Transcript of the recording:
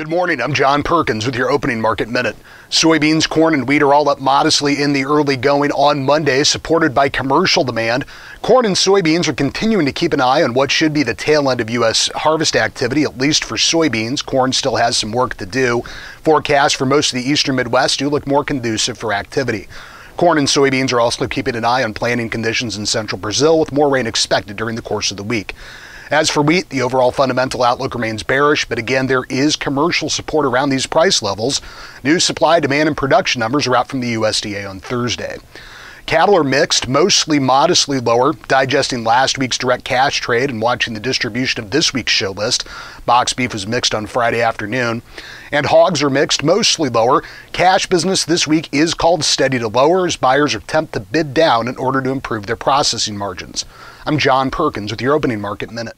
Good morning. I'm John Perkins with your opening market minute. Soybeans, corn, and wheat are all up modestly in the early going on Monday, supported by commercial demand. Corn and soybeans are continuing to keep an eye on what should be the tail end of U.S. harvest activity, at least for soybeans. Corn still has some work to do. Forecasts for most of the eastern Midwest do look more conducive for activity. Corn and soybeans are also keeping an eye on planting conditions in central Brazil, with more rain expected during the course of the week. As for wheat, the overall fundamental outlook remains bearish, but again, there is commercial support around these price levels. New supply, demand, and production numbers are out from the USDA on Thursday. Cattle are mixed, mostly modestly lower, digesting last week's direct cash trade and watching the distribution of this week's show list. Box beef was mixed on Friday afternoon. And hogs are mixed, mostly lower. Cash business this week is called steady to lower as buyers attempt to bid down in order to improve their processing margins. I'm John Perkins with your opening market minute.